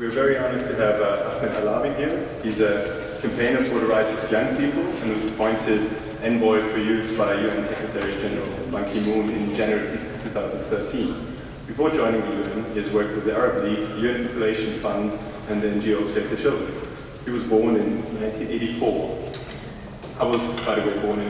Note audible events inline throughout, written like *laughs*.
We're very honored to have uh, Ahmad *laughs* Alhendawi here. He's a campaigner for the rights of young people and was appointed envoy for youth by UN Secretary General Ban Ki-moon in January 2013. Before joining the UN, he has worked with the Arab League, the UN Population Fund, and the NGO Save the Children. He was born in 1984. I was, by the way, born in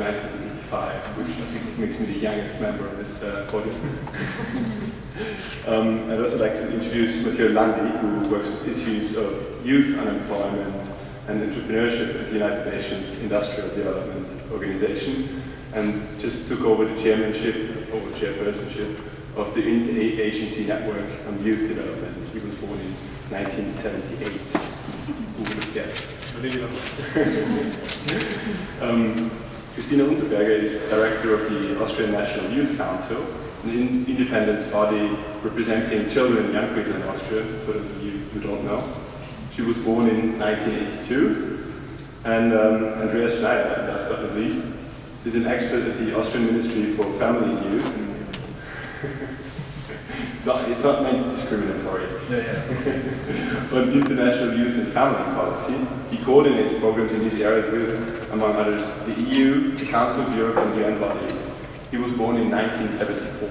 1985, which I think makes me the youngest member of this uh, podium. *laughs* um, I'd also like to introduce Matteo Landi, who works with issues of youth unemployment and entrepreneurship at the United Nations Industrial Development Organization, and just took over the chairmanship or chairpersonship of the Interagency Network on Youth Development. He was born in 1978. Who would have guessed? *laughs* um, Christina Unterberger is director of the Austrian National Youth Council, an in independent body representing children and young people in Austria, for those of you who don't know. She was born in 1982, and um, Andreas Schneider, last but not least, is an expert at the Austrian Ministry for Family and Youth. It's, not, it's not meant discriminatory. Yeah, yeah. *laughs* On international youth and family policy, he coordinates programs in these areas with, among others, the EU, the Council of Europe, and UN bodies. He was born in 1974.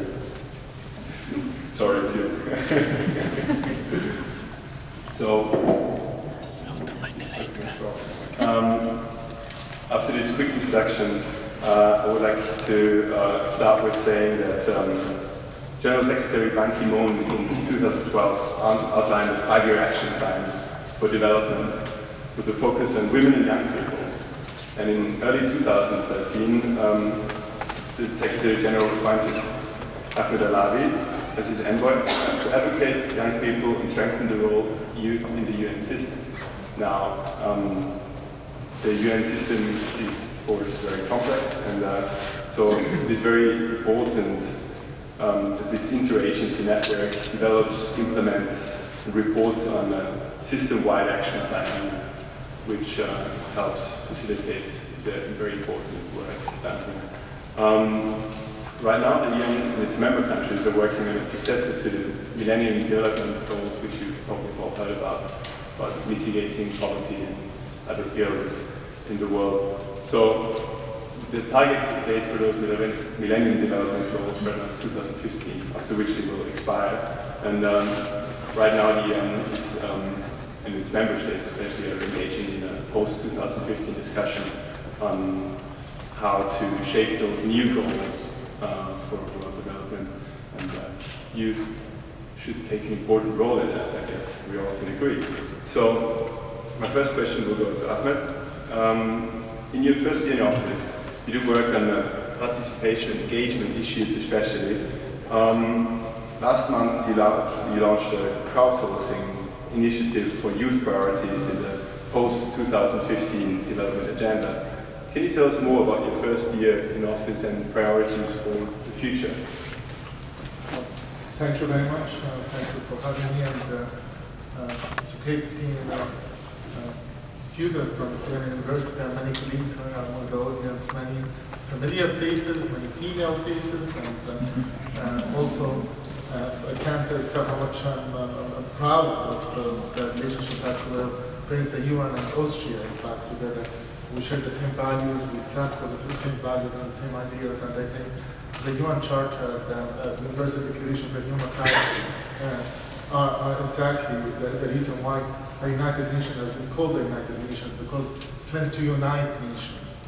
Sorry to. *laughs* so, um, after this quick introduction, uh, I would like to uh, start with saying that um, General Secretary Ban Ki-moon in 2012 outlined a five-year action plan for development with a focus on women and young people. And in early 2013, um, the Secretary General appointed Ahmad Alhendawi as his envoy to advocate young people and strengthen the role of youth in the UN system. Now, um, the UN system is, of course, very complex, and uh, so it is very important um, that this interagency network develops, implements, and reports on a system-wide action plan, which uh, helps facilitate the very important work done here. Um, right now, the UN and its member countries are working on a successor to the Millennium Development Goals, which you've probably all heard about, about mitigating poverty and other ills in the world. So the target date for those Millennium Development Goals right now is 2015, after which they will expire. And um, right now the UN is, um, and its member states especially are engaging in a post-2015 discussion on how to shape those new goals uh, for world development. And uh, youth should take an important role in that, I guess we all can agree. So my first question will go to Ahmad. Um, in your first year in office, you do work on the participation engagement issues especially. Um, last month you launched, you launched a crowdsourcing initiative for youth priorities in the post-2015 development agenda. Can you tell us more about your first year in office and priorities for the future? Thank you very much. Uh, thank you for having me and uh, uh, it's great to see you student from Vienna University and many colleagues who are among the audience, many familiar faces, many female faces, and uh, uh, also I can't stress how much I'm, I'm proud of the relationship that brings the UN and Austria, in fact, together. We share the same values, we stand for the same values and the same ideas, and I think the UN Charter, the uh, Universal Declaration for Human Rights, uh, are, exactly the, the reason why a United Nations has been called the United Nations because it's meant to unite nations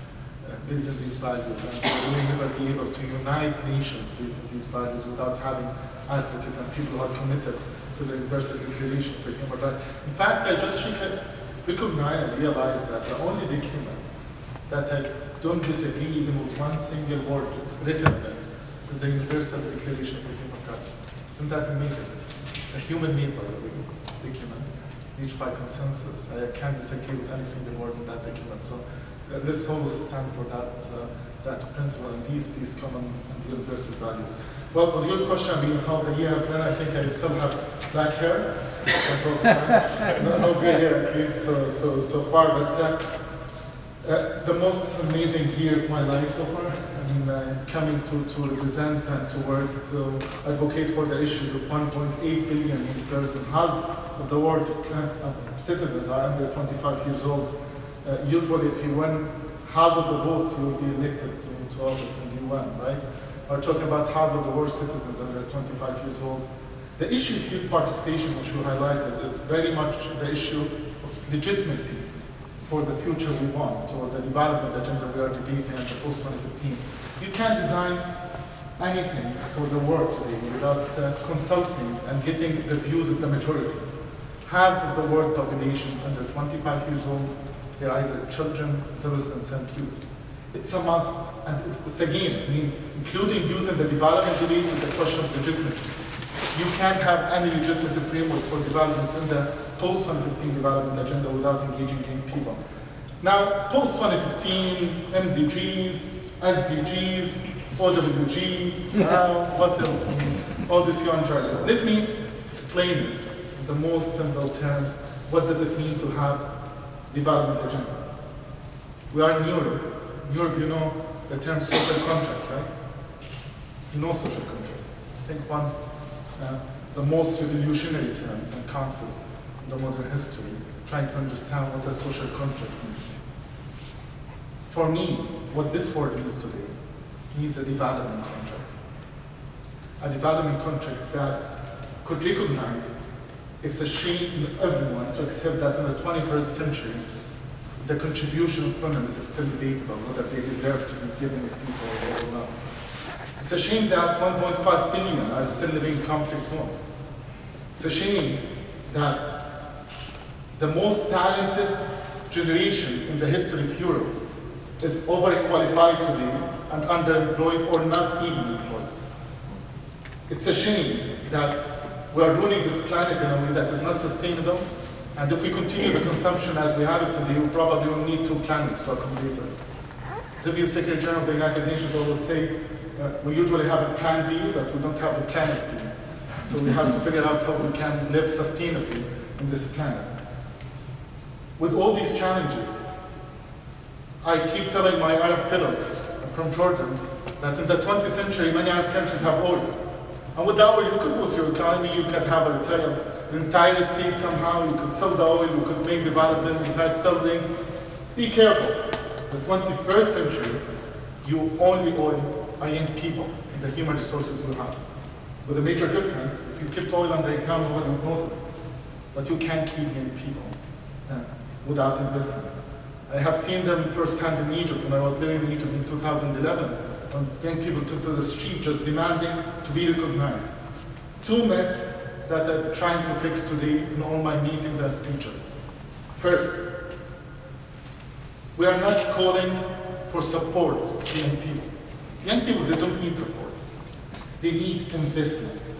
uh, based on these values. And we will never be able to unite nations based on these values without having advocates and people who are committed to the Universal Declaration for Human Rights. In fact, I just recognize and realize that the only document that I don't disagree even with one single word written in it is the Universal Declaration of Human Rights. Isn't that amazing? It's a human-made document reached by consensus. I can't disagree with any single word in that document. So uh, let's always stand for that uh, that principle and these these common and universal values. Well, on your question, mean, how the year been, I think I still have black hair. *laughs* no, no gray hair, at least so, so, so far. But uh, uh, the most amazing year of my life so far, Mean, uh, coming to, to represent and to work to advocate for the issues of 1.8 billion in person. Half of the world uh, citizens are under 25 years old. Uh, usually, if you win half of the votes, you will be elected to, to office in the UN, right? We're talking about half of the world citizens under 25 years old. The issue of youth participation, which you highlighted, is very much the issue of legitimacy for the future we want, or the development agenda we are debating at the post-2015. You can't design anything for the world today without uh, consulting and getting the views of the majority. Half of the world population under 25 years old, they're either children, adolescents, and youth. It's a must, and it's again, I mean, including youth in the development debate is a question of legitimacy. You can't have any legitimate framework for development in the post-2015 development agenda without engaging young people. Now, post-2015, MDGs, SDGs, OWG, now uh, *laughs* what else? All these young journalists. Let me explain it in the most simple terms. What does it mean to have development agenda? We are in Europe. Europe, you know the term social contract, right? You know social contract. I think one, uh, the most revolutionary terms and concepts in the modern history, trying to understand what a social contract means. For me, what this word means today means a development contract. A development contract that could recognize it's a shame in everyone to accept that in the 21st century, the contribution of women is still debatable, whether they deserve to be given a seat or not. It's a shame that 1.5 billion are still living in conflict zones. It's a shame that the most talented generation in the history of Europe is overqualified today and underemployed or not even employed. It's a shame that we are ruining this planet in a way that is not sustainable, and if we continue the consumption as we have it today, we probably will need two planets to accommodate us. The U.S. Secretary General of the United Nations always say, uh, we usually have a plan B, but we don't have a planet B. So we have to figure out how we can live sustainably on this planet with all these challenges, I keep telling my Arab fellows from Jordan that in the 20th century, many Arab countries have oil. And with oil, you could boost your economy, you could have a retail, an entire state somehow, you could sell the oil, you could make development, invest buildings. Be careful. The 21st century, you only oil young people and the human resources you have. With a major difference, if you keep oil under account, nobody would notice. But you can't keep young people. Yeah without investments. I have seen them firsthand in Egypt when I was living in Egypt in 2011, when young people took to the street just demanding to be recognized. Two myths that I'm trying to fix today in all my meetings and speeches. First, we are not calling for support to young people. Young people, they don't need support. They need investments.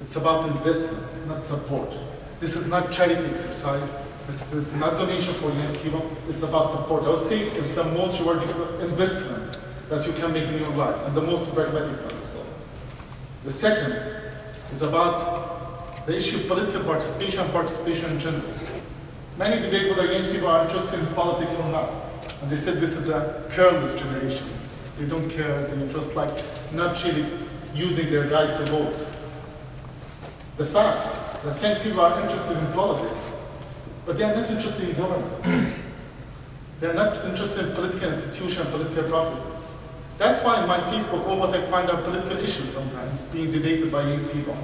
It's about investments, not support. This is not charity exercise. It's, it's not donation for young people, it's about support. I would say it's the most rewarding investments that you can make in your life and the most pragmatic one as well. The second is about the issue of political participation and participation in general. Many debate whether young people are interested in politics or not. And they said this is a careless generation. They don't care, they just like not really using their right to vote. The fact that young people are interested in politics but they are not interested in governance. they are not interested in political institutions, political processes. That's why in my Facebook, all what I find are political issues sometimes being debated by young people.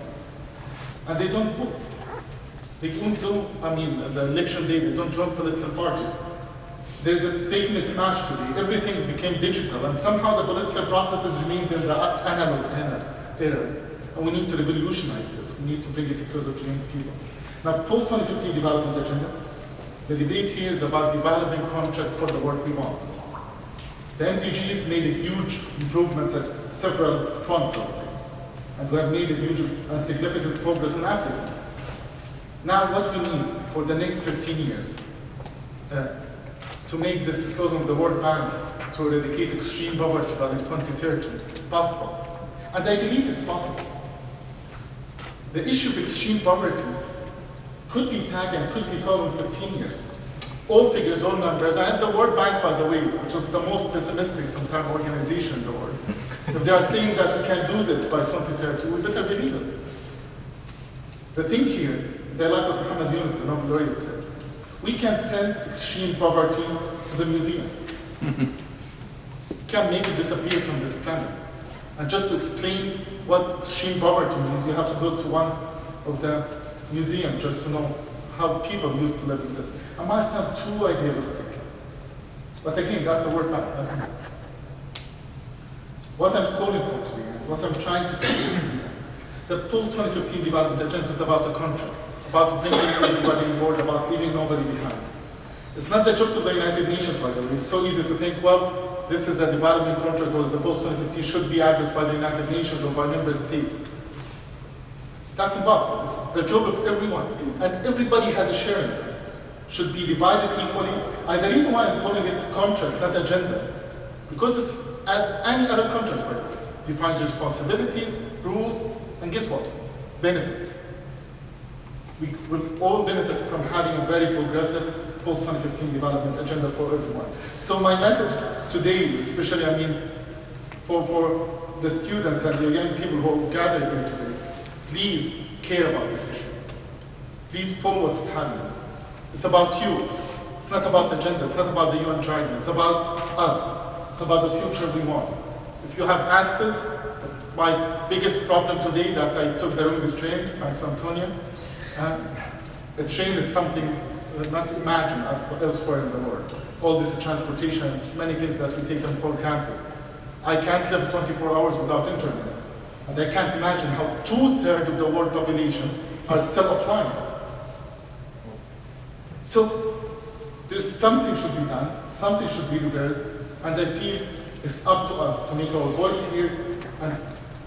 And they don't vote. They don't do, I mean, the election day, they don't join political parties. There's a big mismatch today. Everything became digital, and somehow the political processes remained in the analog era. And we need to revolutionize this. We need to bring it closer to young people. Now, post-2015 development agenda, the debate here is about developing contract for the work we want. The MDGs made a huge improvements at several fronts, I would say. And we have made a huge and significant progress in Africa. Now, what we need for the next 15 years uh, to make this slogan of the World Bank to eradicate extreme poverty by 2030 possible. And I believe it's possible. The issue of extreme poverty could be tackled and could be solved in 15 years. All figures, all numbers. I have the World Bank, by the way, which is the most pessimistic sometimes organization in the world. if they are saying that we can do this by 2030, we better believe it. The thing here, the like of Muhammad Yunus, the Nobel laureate said, we can send extreme poverty to the museum. can make it disappear from this planet. And just to explain what extreme poverty means, you have to go to one of the museums just to know how people used to live in this. I might sound too idealistic. But again, that's the word. What I'm calling for today, what I'm trying to explain the post-2015 development agenda is about a contract, about bringing everybody on board, about leaving nobody behind. It's not the job of the United Nations, by the way. It's so easy to think, well, this is a development contract or the post-2015 should be addressed by the United Nations or by member states. That's impossible. It's the job of everyone. And everybody has a share in this. Should be divided equally. And the reason why I'm calling it contract, not agenda, because it's as any other contract, by the way. Defines responsibilities, rules, and guess what? Benefits. We will all benefit from having a very progressive post-2015 development agenda for everyone. So my message today, especially, I mean, for, for the students and the young people who gathered here today, please care about this issue. Please follow what's happening. It's about you. It's not about the agenda. It's not about the UN jargon. It's about us. It's about the future we want. If you have access, my biggest problem today that I took the Ringgit train, my to Antonio, uh, a train is something not imagined elsewhere in the world. All this transportation, many things that we take them for granted. I can't live 24 hours without internet. And I can't imagine how two-thirds of the world population are still offline. So there's something should be done, something should be reversed, and I feel it's up to us to make our voice here. And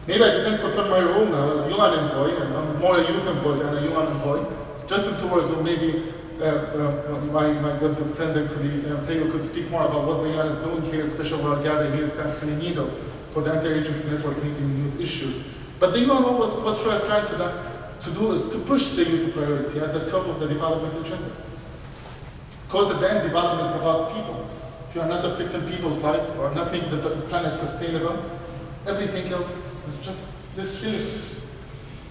maybe I didn't fulfill my role now as UN envoy, and I'm more a youth envoy than a UN envoy, just towards maybe uh, uh, my, my good friend and colleague uh, could speak more about what the UN is doing here, especially while gathering here to UNIDO for the interagency network meeting youth issues. But the UN always what we're trying to, to do is to push the youth priority at the top of the development agenda. Because at the end, development is about people. If you are not affecting people's life or not making the planet sustainable, everything else is just this really.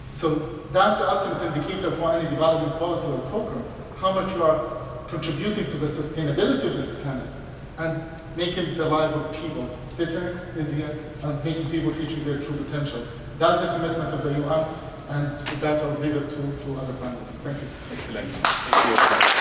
So that's the ultimate indicator for any development policy or program how much you are contributing to the sustainability of this planet and making the life of people better, easier, and making people reaching their true potential. That's the commitment of the UN, and with that I'll leave it to, to other panelists. Thank you. Excellent. Thank you.